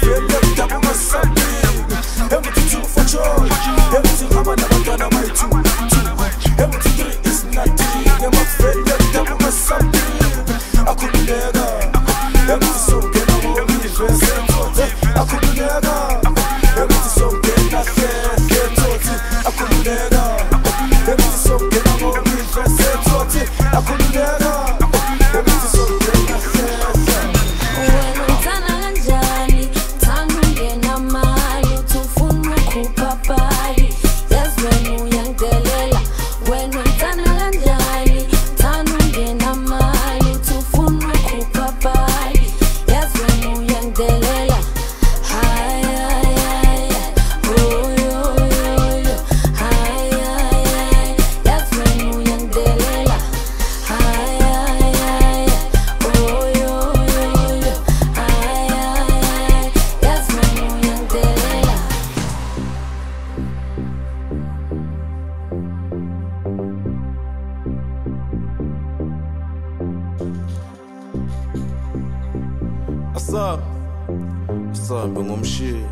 feel the usambe ngomshini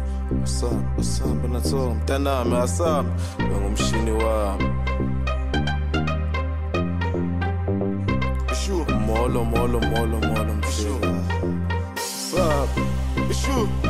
usambe usambe natho mntanami asambe ngomshini wami molo molo molo molo mshu usambe mshu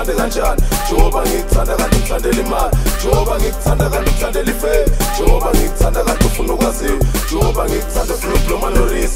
ngikuthande kanjani njengoba ngikuthanda kanti ngithandela imali njengoba ngikuthanda kanti ngithandela ife njengoba ngikuthanda kanti ufuna ukwaziwe njengoba ngikuthanda funa ubloma norisi